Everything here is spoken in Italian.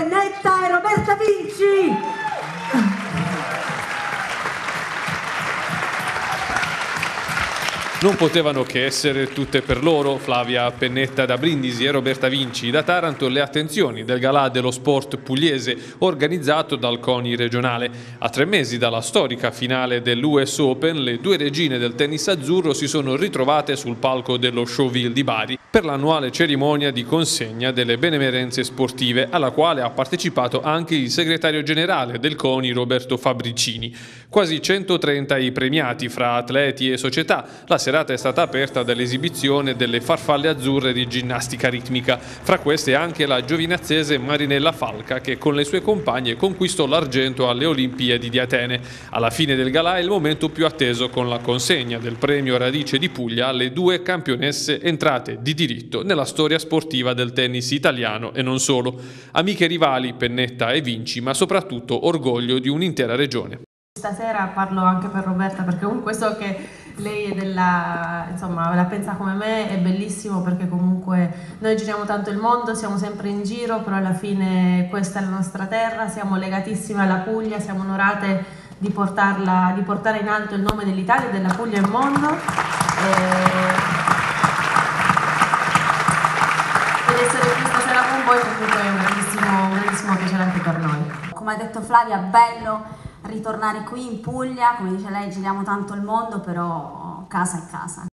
Pennetta e Roberta Vinci. Non potevano che essere tutte per loro, Flavia Pennetta da Brindisi e Roberta Vinci da Taranto, le attenzioni del galà dello sport pugliese organizzato dal CONI regionale. A tre mesi dalla storica finale dell'US Open, le due regine del tennis azzurro si sono ritrovate sul palco dello Showville di Bari per l'annuale cerimonia di consegna delle benemerenze sportive, alla quale ha partecipato anche il segretario generale del CONI Roberto Fabricini. Quasi 130 i premiati fra atleti e società. La serata è stata aperta dall'esibizione delle farfalle azzurre di ginnastica ritmica, fra queste anche la giovinazzese Marinella Falca che con le sue compagne conquistò l'argento alle Olimpiadi di Atene. Alla fine del galà è il momento più atteso con la consegna del premio Radice di Puglia alle due campionesse entrate di diritto nella storia sportiva del tennis italiano e non solo. Amiche rivali Pennetta e Vinci, ma soprattutto orgoglio di un'intera regione. Stasera parlo anche per Roberta perché comunque so che lei è della, insomma, la pensa come me, è bellissimo perché comunque noi giriamo tanto il mondo, siamo sempre in giro, però alla fine questa è la nostra terra, siamo legatissime alla Puglia, siamo onorate di, portarla, di portare in alto il nome dell'Italia e della Puglia al mondo. E... poi comunque è un grandissimo, un grandissimo piacere anche per noi. Come ha detto Flavia, bello ritornare qui in Puglia, come dice lei giriamo tanto il mondo, però casa è casa.